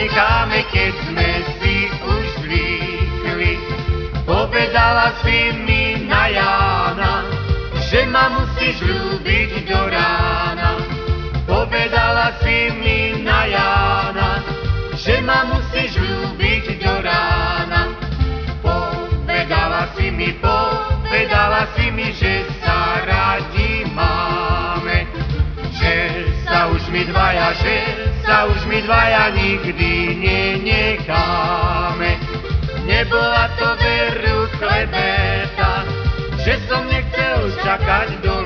necháme, keď sme si už zvykli. Povedala si mi na Jána, že ma musíš ľúbiť do rána. my dvaja nikdy nenecháme. Nebola to veru klebeta, že som nechcel čakať do